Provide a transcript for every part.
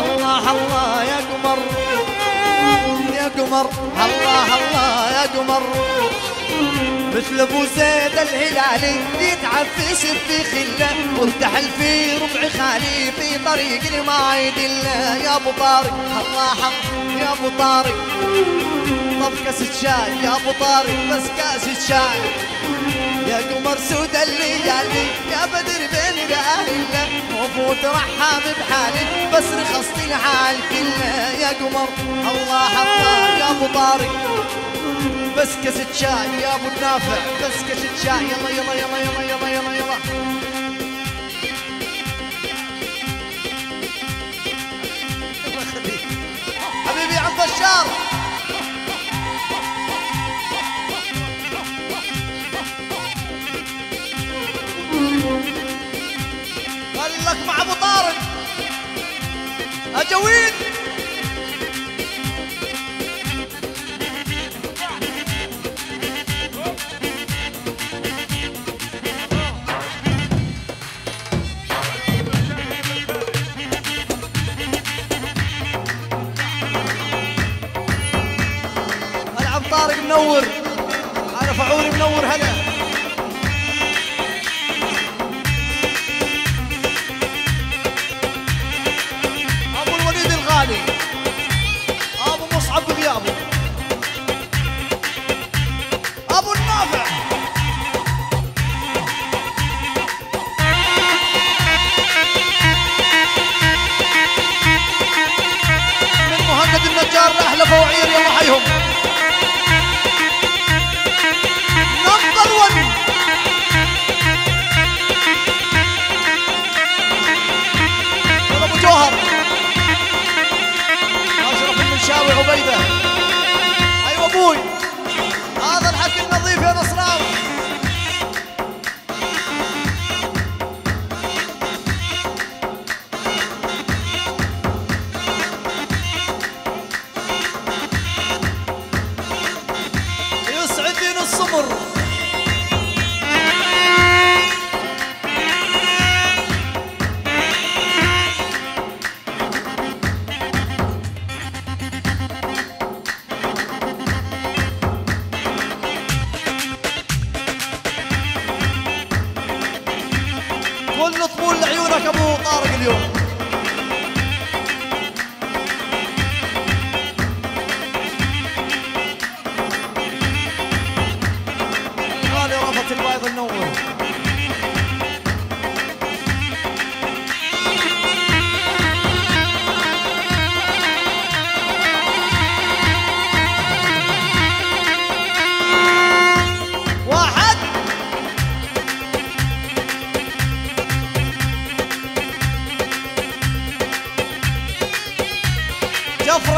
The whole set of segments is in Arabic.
الله الله يا قمر. يا قمر. الله الله يا قمر. مثل أبو زيد الهلالي يتعفس في خلة وارتحل في ربع خالي في طريق اللي ما يدله يا أبو طارق. الله الله يا أبو طارق. طب كاسة شاي. يا أبو طارق. بس كاسة شاي. يا قمر سود الليالي يا بدر بين الاهله وفوت رحام بحالي بس رخصت الحال كله يا قمر. الله الله يا أبو طارق. بس كاسة شاي يا أبو النافع بس كاسة شاي. يلا يلا يلا يلا يلا يلا يلا. حبيبي عم بشار خلك مع أبو طارق. العب طارق منور. أنا فعولي منور هلا. طارق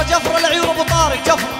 جفرة جفرة لعيون ابو طارق جفرة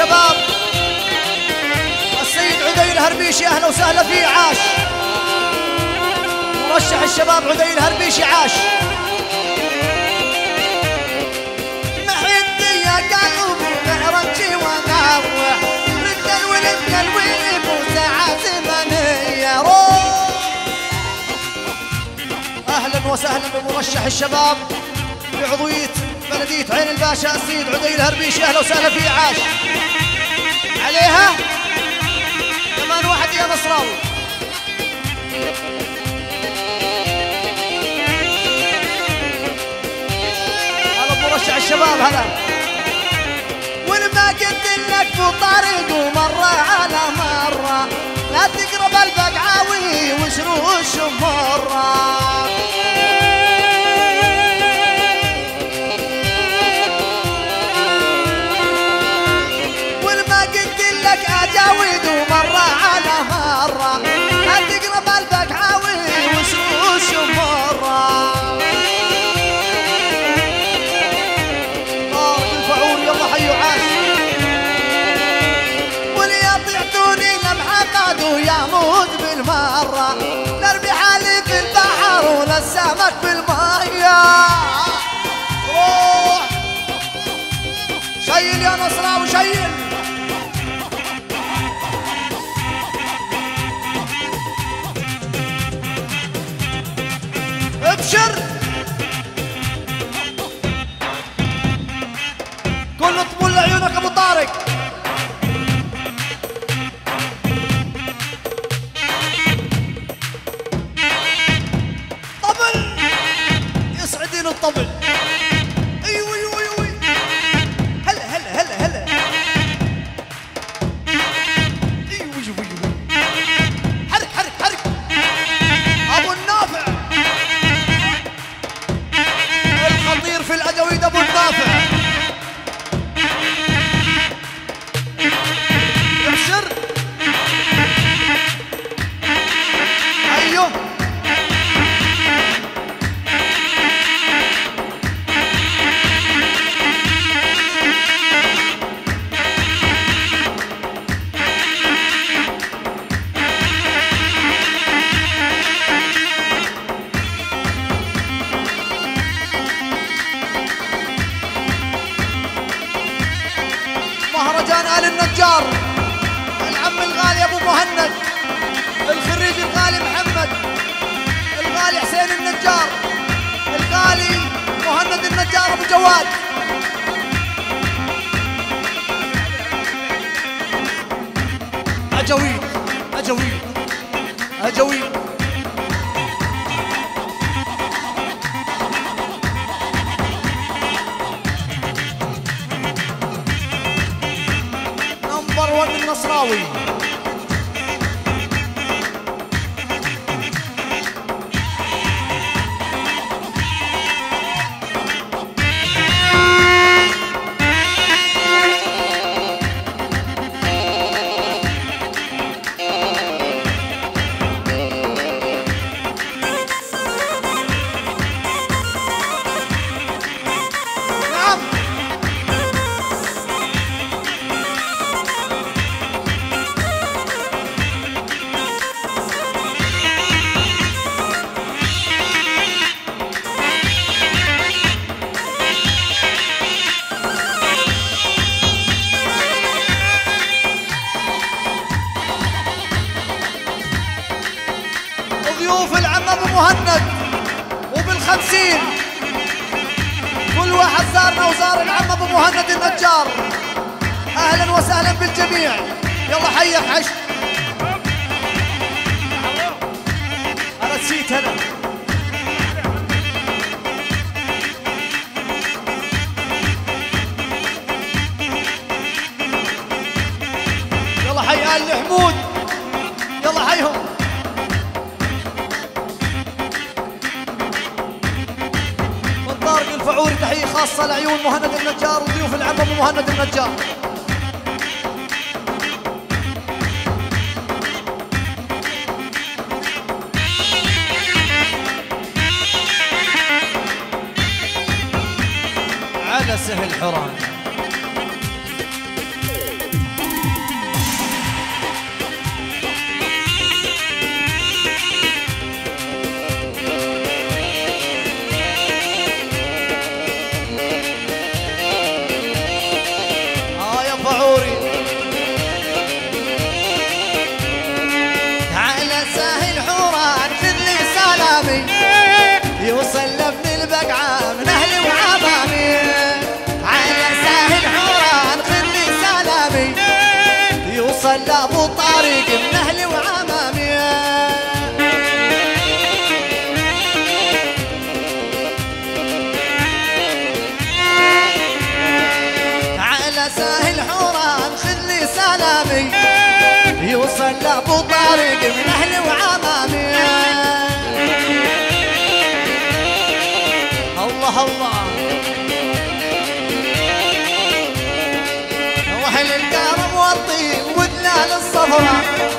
الشباب. السيد عديل هربيشي أهلا وسهلا فيه عاش. مرشح الشباب عديل هربيشي عاش. أهلا وسهلا بمرشح الشباب. بعضوية بلدية عين الباشا السيد عديل هربيشي أهلا وسهلا فيه عاش. عليها؟ كمان واحد يا نصراوي هلا مرشح الشباب هلا. ولما قلت لك بطريق ومرة على مرة لا تقرب البقعاوي وشروش مرة. أجوي أجوي أجوي. نمبر 1 النصراوي يلا حي حش أنا نسيت أنا يلا حي آل حمود يلا حيهم. والطارق الفعوري تحية خاصة لعيون مهند النجار وضيوف العظم مهند النجار. هذا سهل حران ولا أبو طارق من أهلي وعظامي الله الله. واهل الكرم والطيب ودلال الصفراء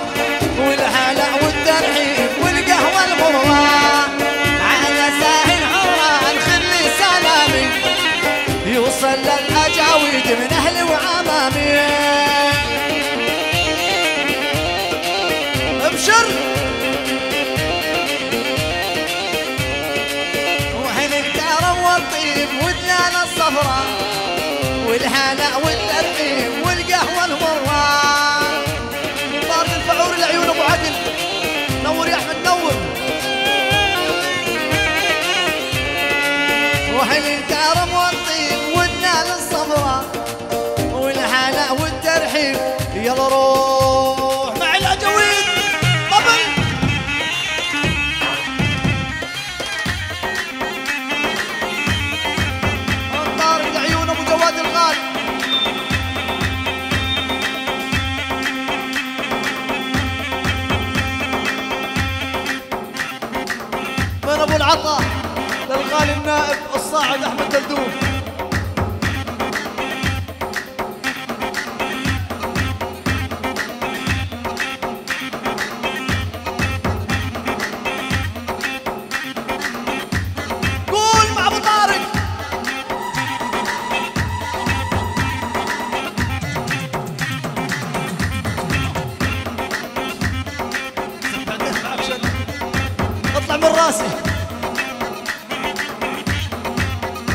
راسي.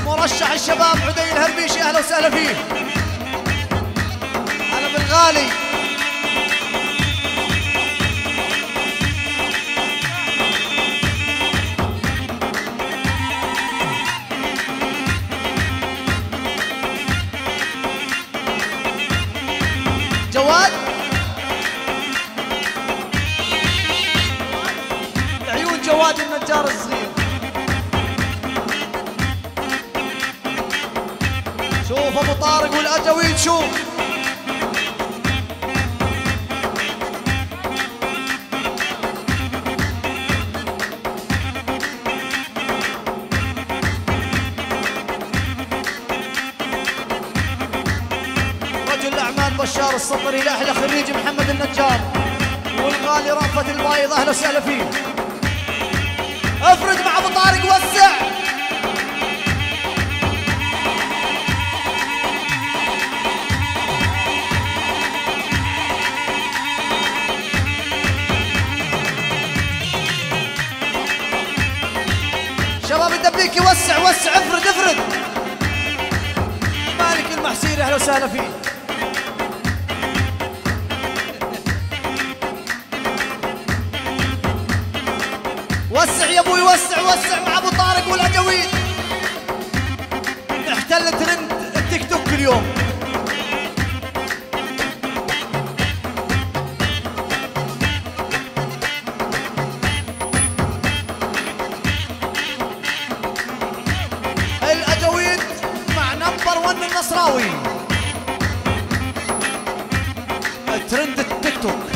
مرشح الشباب عدي الهربيشي أهلا وسهلا فيه. هلا بالغالي شوف أبو طارق والاجاويد شوف. رجل الأعمال بشار الصقري الاحلى خريج محمد النجار. والغالي رأفت البايض أهلا وسهلا فيه. الدبيك يوسع وسع افرد افرد. مالك المحسيري أهلا وسهلا فيه وسع يا أبوي وسع وسع مع أبو طارق والاجاويد نحتل ترند التيك توك اليوم. النصراوي. ترند التيك توك.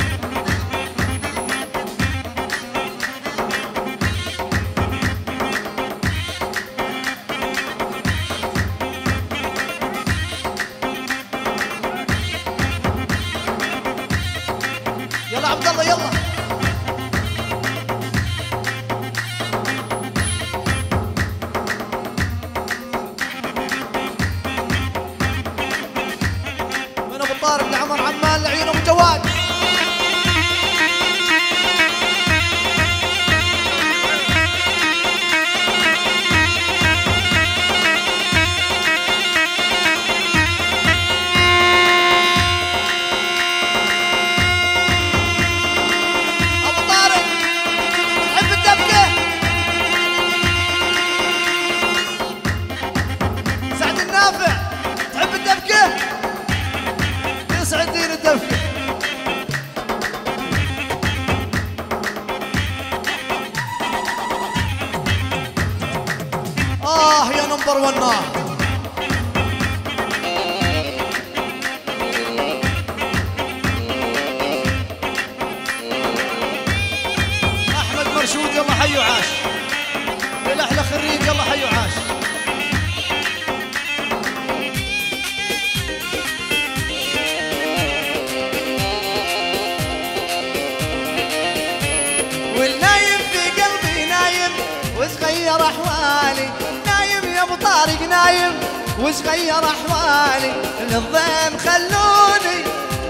طارق نايم وصغير أحوالي للضيم خلوني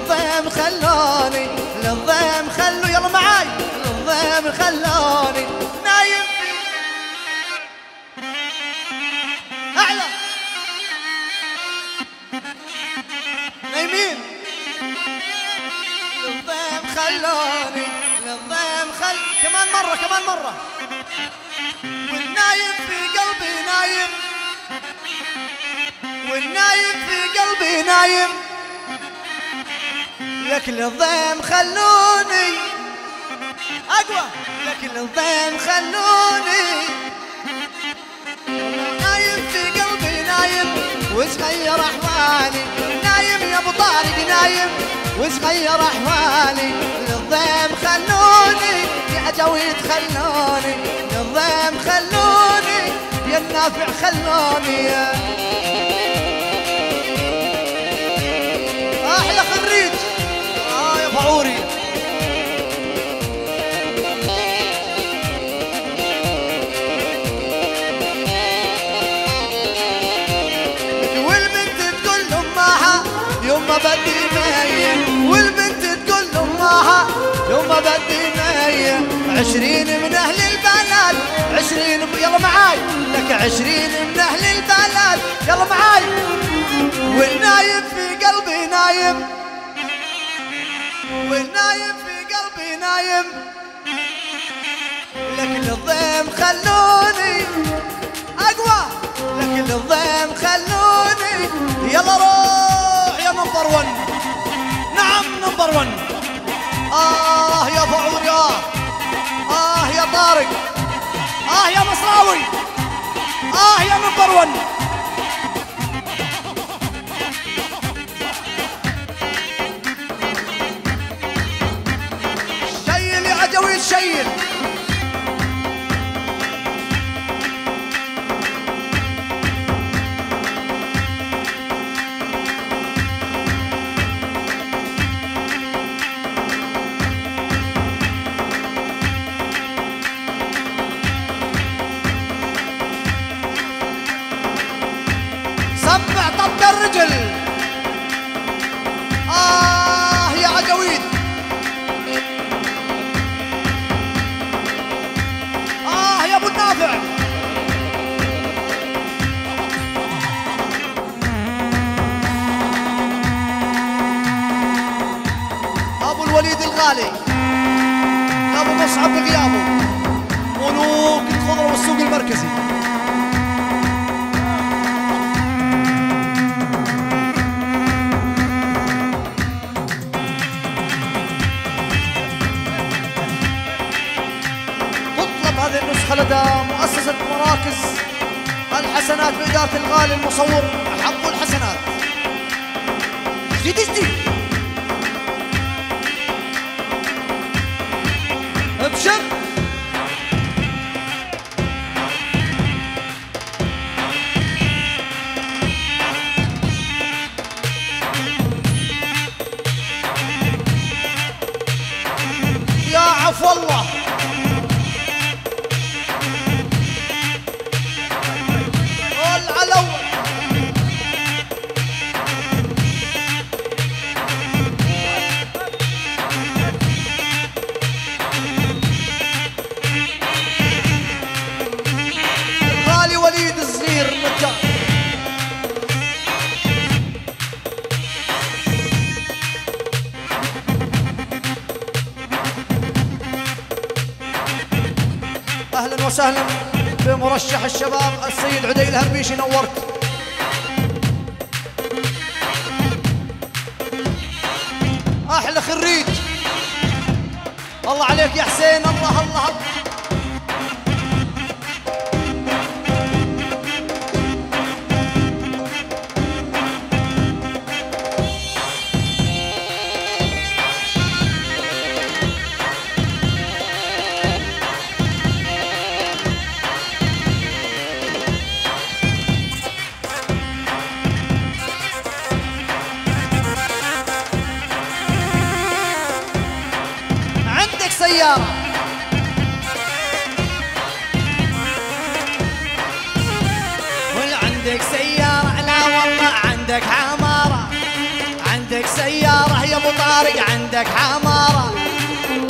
ضيم خلوني للضيم خلو يلا معاي. للضيم خلوني. نايم. أعلى. نايمين. للضيم خلوني للضيم خل كمان مرة كمان مرة. والنايم في قلبي نايم. نايم في قلبي نايم. لكن الضيم خلوني. أقوى. لكن الضيم خلوني. نايم في قلبي نايم. وصغير أحوالي؟ نايم يا أبو طارق نايم. وصغير أحوالي؟ للضيم خلوني. يا جويد خلوني. للضيم خلوني. يا النافع خلوني. أحلى بدي مية والبنت تقول لأمها يوم بدي مية عشرين من أهل البلد عشرين يلا معاي لك عشرين من أهل البلد يلا معاي. والنايم في قلبي نايم والنايم في قلبي نايم. لكن الضيم خلوني أقوى لكن الضيم خلوني يلا روح. number one. نعم number one. آه يا فعور يا. آه يا طارق. آه يا مصراوي. آه يا number one. شيل يا عجوي شيل. الغالي. يا أبو مصعب بغيابه ملوك الخضرة والسوق المركزي. تطلب هذه النسخة لدى مؤسسة مراكز الحسنات بإدارة الغالي المصور حق الحسنات. جديد جديد. وسهلا بمرشح الشباب السيد عدي الهربيشي نورت أحلى خريج الله عليك يا حسين الله الله, الله. عندك سيارة؟ لا والله عندك عمارة عندك سيارة يا أبو طارق عندك عمارة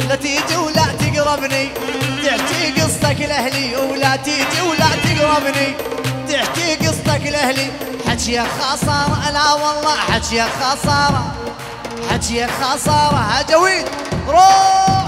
لا تيجي ولا تقربني. تحكي قصتك لأهلي ولا تيجي ولا تقربني. تحكي قصتك لأهلي. حكي خسارة. لا والله حكي خسارة. حكي خسارة. هجويد روح!